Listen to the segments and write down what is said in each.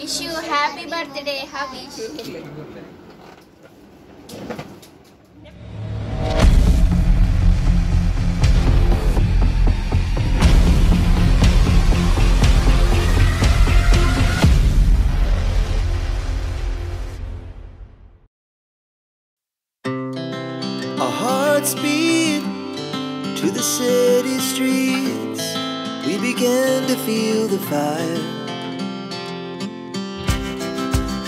Wish you a happy birthday, Havish. Beat to the city streets. We began to feel the fire.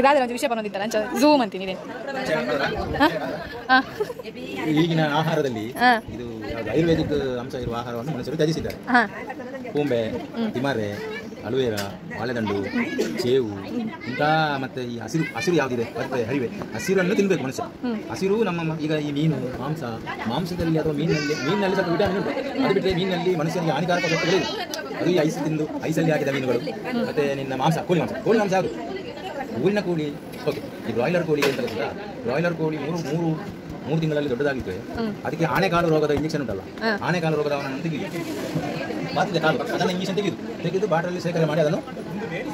ಇದಾದ್ರೆ ಒಂದು ವಿಷಯ ಬಂದಿತ್ತಲ್ಲ ನಾನು zoom ಅಂತೀನಿ ಈಗಿನ ಆಹಾರದಲ್ಲಿ ಇದು ಆಯುರ್ವೇದಿಕ್ ಅಂಶ ಇರುವ ಆಹಾರವನ್ನು ಮನುಷ್ಯರು ತ್ಯಜಿಸಿದ್ದಾರೆ. ಕೂಂಬೆ ತಿಮರೆ ಅಲುವೇರಾ ಬಾಳೆದಂಡು ಸೇವು ಇಂಥ ಮತ್ತೆ ಈ ಹಸಿರು ಹಸಿರು ಯಾವುದಿದೆ? ಮತ್ತೆ ಹರಿವೆ. ಹಸಿರನ್ನು ತಿನ್ಬೇಕು ಮನುಷ್ಯ. ಹಸಿರು ನಮ್ಮ ಈಗ ಈ ಮೀನು ಮಾಂಸ ಮಾಂಸದಲ್ಲಿ ಅಥವಾ ಮೀನಿನಲ್ಲಿ ಮೀನಿನಲ್ಲಿ ಸ್ವಲ್ಪ ವಿಟಾಮಿನ್ ಉಂಟು. ಅದು ಬಿಟ್ಟರೆ ಮೀನಿನಲ್ಲಿ ಮನುಷ್ಯನಿಗೆ ಹಾನಿಕಾರಕ ಅದು ಈ ಐಸ್ ತಿಂದು ಐಸಲ್ಲಿ ಹಾಕಿದ ಮೀನುಗಳು. ಮತ್ತೆ ನಿನ್ನ ಮಾಂಸ ಕೋಳಿ ಮಾಂಸ. ಕೋಳಿ ಮಾಂಸ ಯಾವುದು? ಊರಿನ ಕೋಳಿ ಓಕೆ ಈ ಬ್ರಾಯ್ಲರ್ ಕೋಳಿ ಅಂತ ಗೊತ್ತಾ? ಬ್ರಾಯ್ಲರ್ ಕೋಳಿ ಮೂರು ಮೂರು ಮೂರು ತಿಂಗಳಲ್ಲಿ ದೊಡ್ಡದಾಗಿದ್ದೆ ಅದಕ್ಕೆ ಆನೆಕಾಲು ರೋಗದ ಇಂಜೆಕ್ಷನ್ ಉಂಟಲ್ಲ ಆನೆಕಾಲು ರೋಗದ ಅವನನ್ನು ತೆಗೆದು ಮಾತಿದೆ ಕಾಲು ಅದನ್ನು ಇಂಜೆಕ್ಷನ್ ತೆಗೆದು ತೆಗೆದು ಬಾಟಲಲ್ಲಿ ಶೇಖರಣೆ ಮಾಡಿ ಅದನ್ನು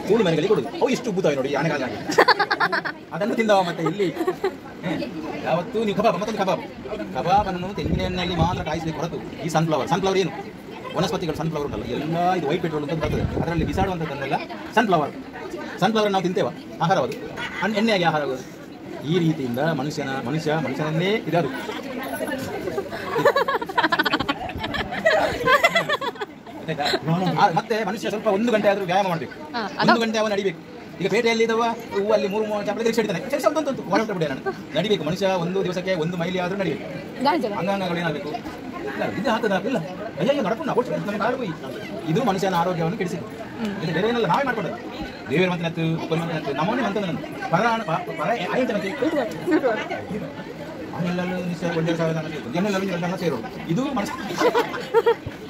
ಕೋಳಿ ಮನೆಗಳಿಗೆ ಕೊಡುದು. ಅವು ಇಷ್ಟು ಉಬ್ಬುತ್ತವೆ ನೋಡಿ ಈ ಆನೆಕಾಲಾಗಿ ಅದನ್ನು ತಿಂದವ ಮತ್ತೆ ಇಲ್ಲಿ. ಯಾವತ್ತೂ ನೀವು ಕಬಾಬ್ ಮತ್ತೊಂದು ಕಬಾಬ್. ಕಬಾಬನ್ನು ತೆಂಗಿನ ಎಣ್ಣೆಯಲ್ಲಿ ಮಾತ್ರ ಕಾಯಿಸಬೇಕು ಹೊರತು. ಈ ಸನ್ಫ್ಲವರ್ ಸನ್ಫ್ಲವರ್ ಏನು? ವನಸ್ಪತಿಗಳು ಸನ್ಫ್ಲವರ್ ಉಂಟಲ್ಲ ಎಲ್ಲ ಇದು ವೈಟ್ ಪೆಟ್ರೋಲ್ ಅಂತ ಬರ್ತದೆ. ಅದರಲ್ಲಿ ಬಿಸಾಡುವಂಥದ್ದನ್ನೆಲ್ಲ ಸನ್ಫ್ಲವರ್ ಸನ್ಫ್ಲವರ್ ನಾವು ತಿಂತೇವ ಆಹಾರವದು ಅನ್ ಎಣ್ಣೆಯಾಗಿ ಆಹಾರವದು ಈ ರೀತಿಯಿಂದ ಮನುಷ್ಯನ ಮನುಷ್ಯ ಮನುಷ್ಯನನ್ನೇ? ಆ- ಮತ್ತೆ ಮನುಷ್ಯ ಸ್ವಲ್ಪ ಒಂದು ಗಂಟೆ ಆದ್ರೂ ವ್ಯಾಯಾಮ ಮಾಡಬೇಕು. ಒಂದು ಗಂಟೆ ಅವನು ನಡಿಬೇಕು. ಈಗ ಪೇಟೆಯಲ್ಲಿ ಇದ್ದವ ಹೂವಲ್ಲಿ ಮೂರು ಮೂರು ಚಾಪಡೆ ತಿರುಗಿ ಹಿಡಿತಾನೆ ಸರಿ ಸ್ವಲ್ಪ ಹೊರಟು ಬಿಡಿ ನಾನು. ನಡಿಬೇಕು. ಮನುಷ್ಯ ಒಂದು ದಿವಸಕ್ಕೆ ಒಂದು ಮೈಲಿ ಆದ್ರೂ ನಡಿಬೇಕು ಅಂಗಾಂಗಗಳು ಏನಾಗಬೇಕು ಇದು ಹಾಕದ ಇಲ್ಲ. ಅಯ್ಯಯ್ಯೋ ನಡ್ಕೊಂಡು ನಾವು ಇದು ಮನುಷ್ಯನ ಆರೋಗ್ಯವನ್ನು ಕೆಡಿಸಿದೆ ಇದು ಬೇರೆ ಏನಲ್ಲ ನಾವೇ ಮಾಡ್ಕೊಡೋದು ದೇವರ ಮಂತನತ್ತು ಕೊನೆ ಮಂತನತ್ತು ನಮ್ಮನ್ನೇ ಮಂತನ ಪರ ಪರ ಆಯ್ತನಕ್ಕೆ ಆಮೇಲೆಲ್ಲೂ ನಿಶ್ಚಯ ಒಂದೇ ಸಾವಿರ ಜನ ಸೇರೋದು ಇದು ಮನುಷ್ಯ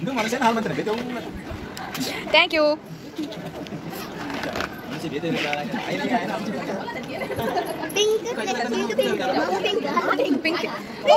ಇದು ಮನುಷ್ಯನ ಹಾಲು ಮಂತನ ಬೇತೆ thank you pink pink. Pink ಓ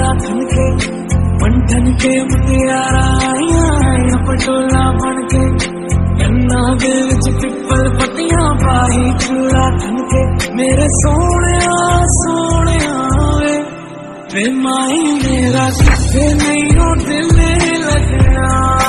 धन के पंथन के मुटियारा आया पटोला बन के गन्ना दे विच पिपल पटिया पाही चूड़ा थनके के मेरे सोने सोने वे माई मेरा किसे नहीं, दिल लगना।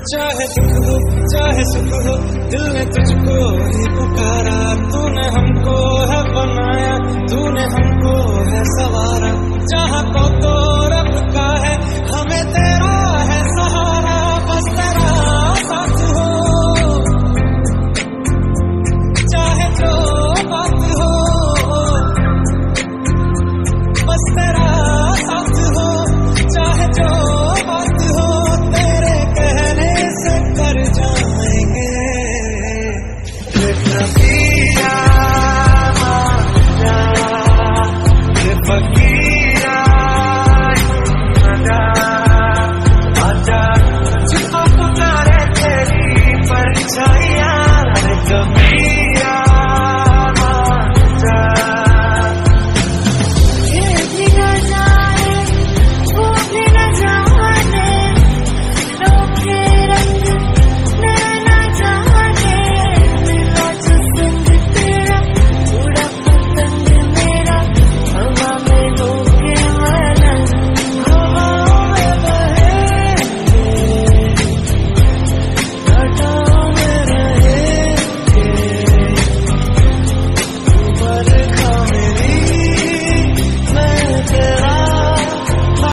चाहे सुख हो, चाहे सुख हो, दिल ने तुझको ही पुकारा, तूने हमको है बनाया, तूने हमको है सवारा। चाह को तो रब का है, हमें तेरा